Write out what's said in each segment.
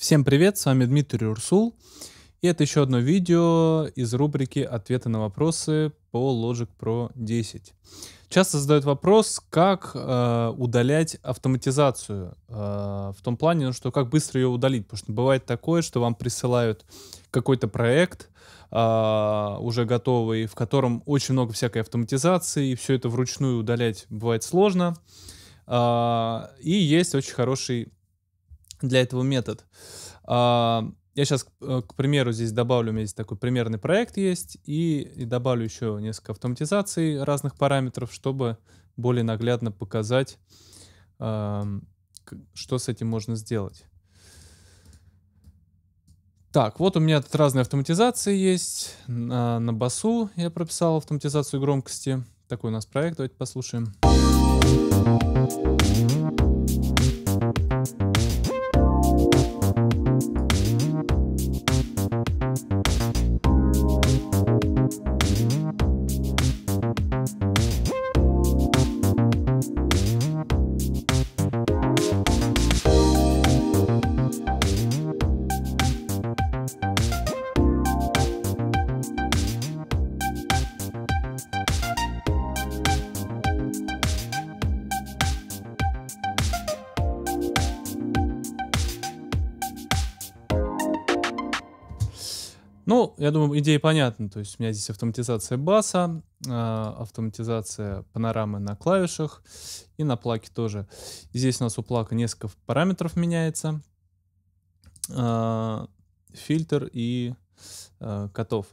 Всем привет, с вами Дмитрий Урсул. И это еще одно видео из рубрики «Ответы на вопросы» по Logic Pro 10. Часто задают вопрос, как э, удалять автоматизацию. Э, в том плане, ну, что как быстро ее удалить. Потому что бывает такое, что вам присылают какой-то проект, Uh, уже готовый, в котором очень много всякой автоматизации, и все это вручную удалять бывает сложно. Uh, и есть очень хороший для этого метод. Uh, я сейчас, э, к примеру, здесь добавлю, у меня здесь такой примерный проект есть, и, и добавлю еще несколько автоматизаций разных параметров, чтобы более наглядно показать, что с этим можно сделать. Так, вот у меня тут разные автоматизации есть. На, на басу я прописал автоматизацию громкости. Такой у нас проект, давайте послушаем. Ну, я думаю, идея понятна. То есть у меня здесь автоматизация баса, э, автоматизация панорамы на клавишах и на плаке тоже. Здесь у нас у плака несколько параметров меняется. Э, фильтр и э, котов.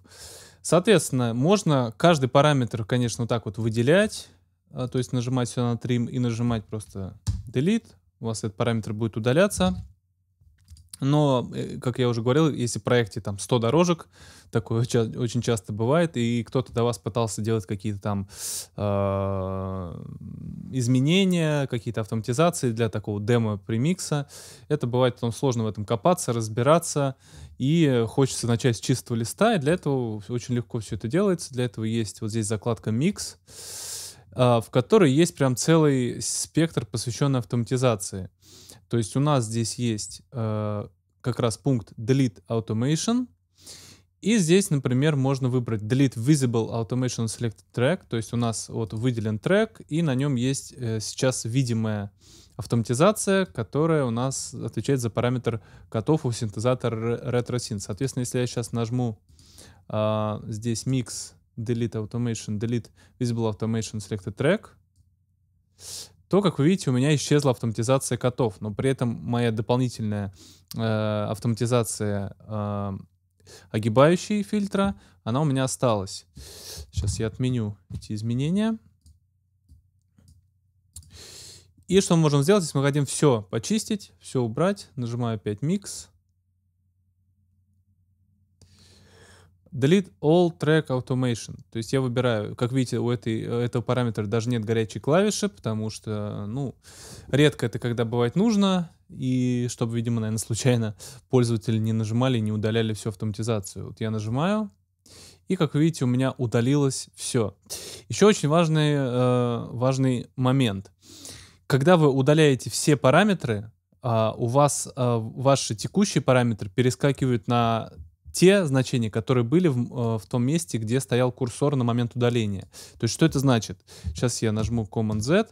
Соответственно, можно каждый параметр, конечно, вот так вот выделять. То есть нажимать сюда на trim и нажимать просто delete. У вас этот параметр будет удаляться. Но, э, как я уже говорил, если в проекте там 100 дорожек, такое очень часто бывает, и кто-то до вас пытался делать какие-то там э, изменения, какие-то автоматизации для такого демо-премикса, это бывает потом сложно в этом копаться, разбираться, и хочется начать с чистого листа, и для этого очень легко все это делается. Для этого есть вот здесь закладка «Микс», э, в которой есть прям целый спектр, посвященный автоматизации. То есть у нас здесь есть э, как раз пункт Delete Automation. И здесь, например, можно выбрать Delete Visible Automation Selected Track. То есть у нас вот выделен трек, и на нем есть э, сейчас видимая автоматизация, которая у нас отвечает за параметр котов у синтезатора RetroSynth. Соответственно, если я сейчас нажму э, здесь Mix Delete Automation, Delete Visible Automation Selected Track, то, как вы видите, у меня исчезла автоматизация котов, но при этом моя дополнительная э, автоматизация э, огибающей фильтра, она у меня осталась. Сейчас я отменю эти изменения. И что мы можем сделать, если мы хотим все почистить, все убрать, нажимаю опять Mix. Delete all track automation. То есть я выбираю, как видите, у этой, этого параметра даже нет горячей клавиши, потому что, ну, редко это когда бывает нужно, и чтобы, видимо, наверное, случайно пользователи не нажимали, не удаляли всю автоматизацию. Вот я нажимаю, и, как видите, у меня удалилось все. Еще очень важный, э, важный момент. Когда вы удаляете все параметры, Uh, у вас uh, ваши текущие параметры перескакивают на те значения, которые были в, э, в том месте, где стоял курсор на момент удаления. То есть что это значит? Сейчас я нажму Command-Z.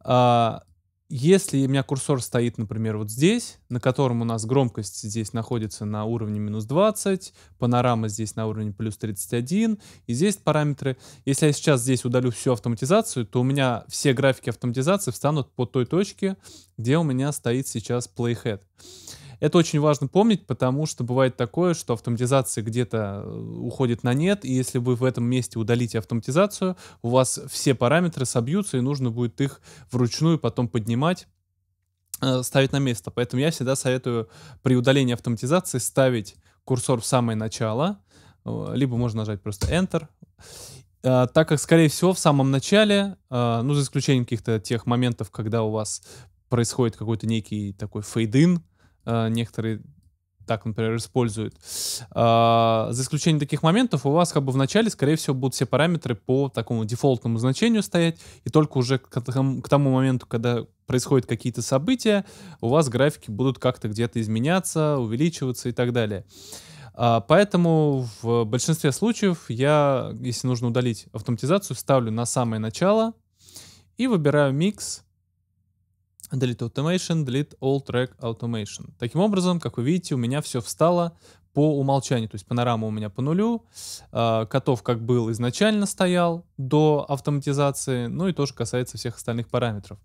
А, если у меня курсор стоит, например, вот здесь, на котором у нас громкость здесь находится на уровне минус 20, панорама здесь на уровне плюс 31, и здесь параметры. Если я сейчас здесь удалю всю автоматизацию, то у меня все графики автоматизации встанут по той точке, где у меня стоит сейчас playhead. Это очень важно помнить, потому что бывает такое, что автоматизация где-то э, уходит на нет, и если вы в этом месте удалите автоматизацию, у вас все параметры собьются, и нужно будет их вручную потом поднимать э, ставить на место. Поэтому я всегда советую при удалении автоматизации ставить курсор в самое начало, э, либо можно нажать просто Enter. Так как, скорее всего, в самом начале, ну, за исключением каких-то тех моментов, когда у вас происходит какой-то некий такой фейдин, некоторые так, например, используют. А, за исключением таких моментов, у вас как бы в начале, скорее всего, будут все параметры по такому дефолтному значению стоять, и только уже к, к тому моменту, когда происходят какие-то события, у вас графики будут как-то где-то изменяться, увеличиваться и так далее. А, поэтому в большинстве случаев я, если нужно удалить автоматизацию, ставлю на самое начало и выбираю микс, Delete Automation, Delete All Track Automation. Таким образом, как вы видите, у меня все встало по умолчанию. То есть панорама у меня по нулю, э, котов как был изначально стоял до автоматизации, ну и тоже касается всех остальных параметров.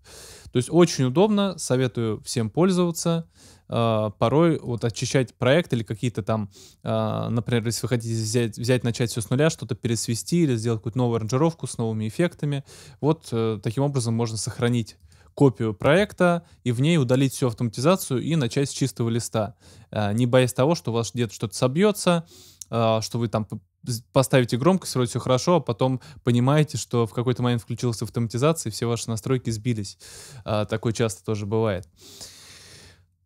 То есть очень удобно, советую всем пользоваться. Э, порой вот очищать проект или какие-то там, э, например, если вы хотите взять, взять начать все с нуля, что-то пересвести или сделать какую-то новую аранжировку с новыми эффектами, вот э, таким образом можно сохранить копию проекта и в ней удалить всю автоматизацию и начать с чистого листа, э, не боясь того, что у вас где-то что-то собьется, э, что вы там поставите громкость, вроде все хорошо, а потом понимаете, что в какой-то момент включилась автоматизация, и все ваши настройки сбились. Э, такое часто тоже бывает.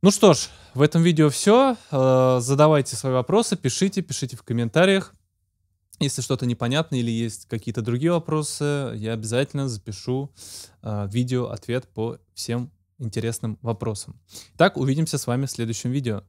Ну что ж, в этом видео все. Задавайте свои вопросы, пишите, пишите в комментариях. Если что-то непонятно или есть какие-то другие вопросы, я обязательно запишу э, видео, ответ по всем интересным вопросам. Так, увидимся с вами в следующем видео.